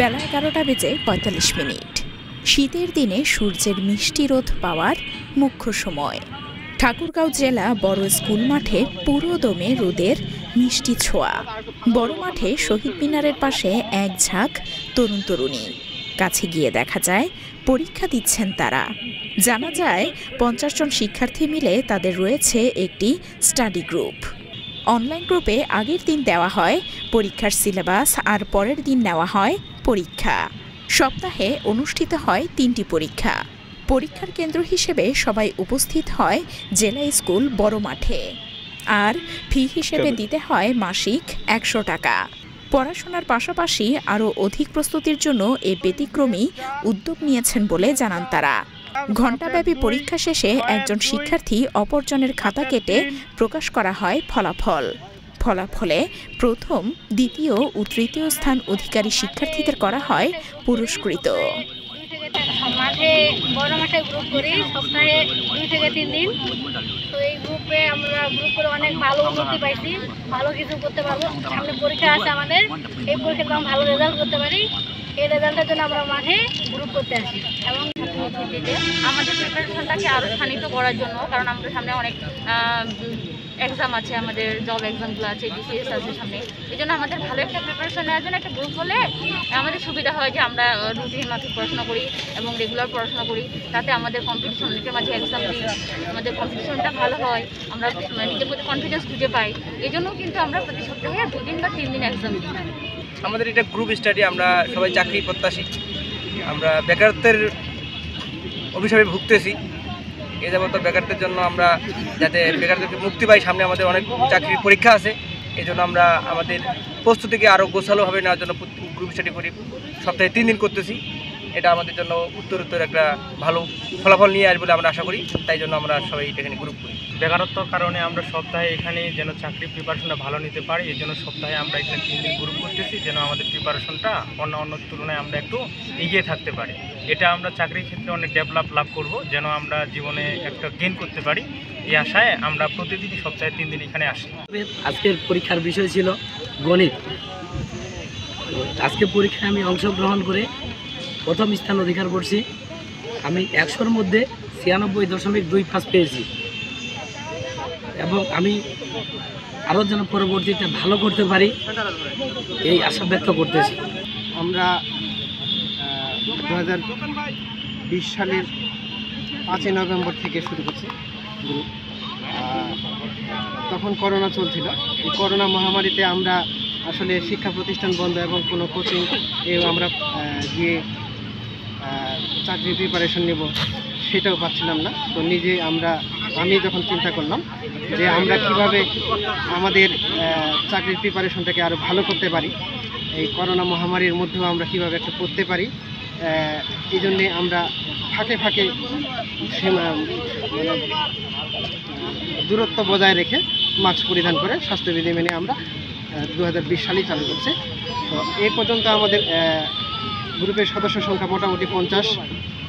বেলা এগারোটা বেজে পঁয়তাল্লিশ মিনিট। শীতের দিনে সূর্যের মিষ্টি রোদ পাওয়ার মুখ্য সময়। ঠাকুরগাঁও জেলা বড় স্কুল মাঠে পুরো দমে রোদের মিষ্টি ছোঁয়া। বড় মাঠে শহীদ মিনারের পাশে এক ঝাঁক তরুণ তরুণী। কাছে গিয়ে দেখা যায়, পরীক্ষা দিচ্ছেন তারা। জানা যায়, পঞ্চাশ জন শিক্ষার্থী মিলে তাদের রয়েছে একটি স্টাডি গ্রুপ। অনলাইন গ্রুপে আগের দিন দেওয়া হয়, পরীক্ষার সিলেবাস আর পরের দিন নেওয়া হয় পরীক্ষা। সপ্তাহে অনুষ্ঠিত হয় তিনটি পরীক্ষা। পরীক্ষার কেন্দ্র হিসেবে সবাই উপস্থিত হয় জেলা স্কুল বড় মাঠে। আর ফি হিসেবে দিতে হয় মাসিক একশো টাকা। পড়াশোনার পাশাপাশি আরও অধিক প্রস্তুতির জন্য এ ব্যতিক্রমী উদ্যোগ নিয়েছেন বলে জানান তারা। ঘণ্টাব্যাপী পরীক্ষা শেষে একজন শিক্ষার্থী অপরজনের খাতা কেটে প্রকাশ করা হয় ফলাফল। ফলাফলে প্রথম দ্বিতীয় ও তৃতীয় স্থান অধিকারী শিক্ষার্থীদের করা হয় পুরস্কৃত। মাঠে বড় মাঠে গ্রুপ করি সপ্তাহে দুই থেকে তিন দিন। তো এই গ্রুপে আমরা গ্রুপ করে অনেক ভালো উন্নতি পাইছি ভালো কিছু করতে পারব। সামনে পরীক্ষা আছে আমাদের এই পরীক্ষাতে আমরা ভালো রেজাল্ট করতে পারি। এই রেজাল্টের জন্য আমরা মাঠে গ্রুপ করতে আসি। এবং আমাদের প্রিপারেশনটাকে আরও স্থানিত করার জন্য কারণ আমাদের সামনে অনেক এক্সাম আছে, আমাদের জব এক্সামগুলো আছে ডিসিএস আছে সামনে। এই জন্য আমাদের ভালো একটা প্রিপারেশন নেওয়ার জন্য একটা গ্রুপ হলে আমাদের সুবিধা হয় যে আমরা রুটিন মাফিক পড়াশোনা করি এবং রেগুলার পড়াশোনা করি। তাতে আমাদের কম্পিটিশন অনেকের মাঝে এক্সাম দিই আমাদের কম্পিটিশনটা ভালো হয়, আমরা মানে নিজের মধ্যে কনফিডেন্স খুঁজে পাই। এই জন্য কিন্তু আমরা প্রতি সপ্তাহে দুদিন বা তিন দিন এক্সাম দিই। আমাদের এটা গ্রুপ স্টাডি আমরা সবাই চাকরি প্রত্যাশী। আমরা বেকারত্বের অভিশাপে ভুগতেছি। এ যাবত বেকারদের জন্য আমরা যাতে বেকারদের মুক্তি পাই, সামনে আমাদের অনেক চাকরির পরীক্ষা আছে। এই জন্য আমরা আমাদের প্রস্তুতিকে আরও গোছালোভাবে নেওয়ার জন্য গ্রুপ স্টাডি করি। সপ্তাহে তিন দিন করতেছি। এটা আমাদের জন্য উত্তর উত্তর একটা ভালো ফলাফল নিয়ে আসবে বলে আমরা আশা করি। তাই জন্য আমরা সবাই এখানে গ্রুপ করি। বেকারত্বর কারণে আমরা সপ্তাহে এখানে যেন চাকরির প্রিপারেশনটা ভালো নিতে পারি এই জন্য সপ্তাহে আমরা এখানে তিন দিন গ্রুপ করতেছি যেন আমাদের প্রিপারেশনটা অন্য অন্য তুলনায় আমরা একটু এগিয়ে থাকতে পারি। এটা আমরা চাকরির ক্ষেত্রে অনেক ডেভেলপ লাভ করব যেন আমরা জীবনে একটা গেন করতে পারি। এই আশায় আমরা প্রতিদিনই সপ্তাহে তিন দিন এখানে আসি। আজকের পরীক্ষার বিষয় ছিল গণিত। আজকে পরীক্ষায় আমি অংশগ্রহণ করে প্রথম স্থান অধিকার করছি। আমি একশোর মধ্যে ছিয়ানব্বই দশমিক দুই পাঁচ পেয়েছি। এবং আমি আরও যেন পরবর্তীতে ভালো করতে পারি, এই আশা ব্যক্ত করতেছি। আমরা দু হাজার বিশ সালের পাঁচই নভেম্বর থেকে শুরু করছি। তখন করোনা চলছিল। এই করোনা মহামারীতে আমরা আসলে শিক্ষা প্রতিষ্ঠান বন্ধ এবং কোনো কোচিং এ আমরা গিয়ে চাকরির প্রিপারেশন নেব, সেটাও পাচ্ছিলাম না। তো নিজে আমরা, আমি যখন চিন্তা করলাম যে আমরা কীভাবে আমাদের চাকরির প্রিপারেশনটাকে আরও ভালো করতে পারি, এই করোনা মহামারীর মধ্যেও আমরা কীভাবে একটা করতে পারি এই জন্যে আমরা ফাঁকে ফাঁকে মানে দূরত্ব বজায় রেখে মাস্ক পরিধান করে স্বাস্থ্যবিধি মেনে আমরা দু হাজার বিশ সালেই চালু করছি। তো এই পর্যন্ত আমাদের গ্রুপের সদস্য সংখ্যা মোটামুটি পঞ্চাশ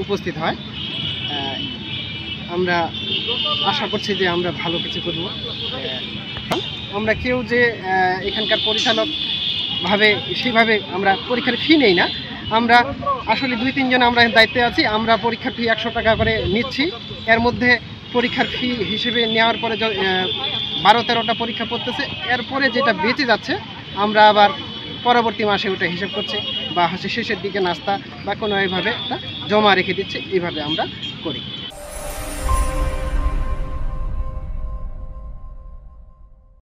উপস্থিত হয়। আমরা আশা করছি যে আমরা ভালো কিছু করব। আমরা কেউ যে এখানকার পরিচালক ভাবে সেভাবে আমরা পরীক্ষার ফি নেই না। আমরা আসলে দুই, তিনজন আমরা দায়িত্বে আছি। আমরা পরীক্ষার ফি একশো টাকা করে নিচ্ছি। এর মধ্যে পরীক্ষার ফি হিসেবে নেওয়ার পরে বারো, তেরোটা পরীক্ষা পড়তেছে। এরপরে যেটা বেঁচে যাচ্ছে, আমরা আবার পরবর্তী মাসে ওটা হিসেব করছি। বা শেষের দিকে নাস্তা বা কোনো এইভাবে জমা রেখে দিচ্ছে এইভাবে আমরা করি।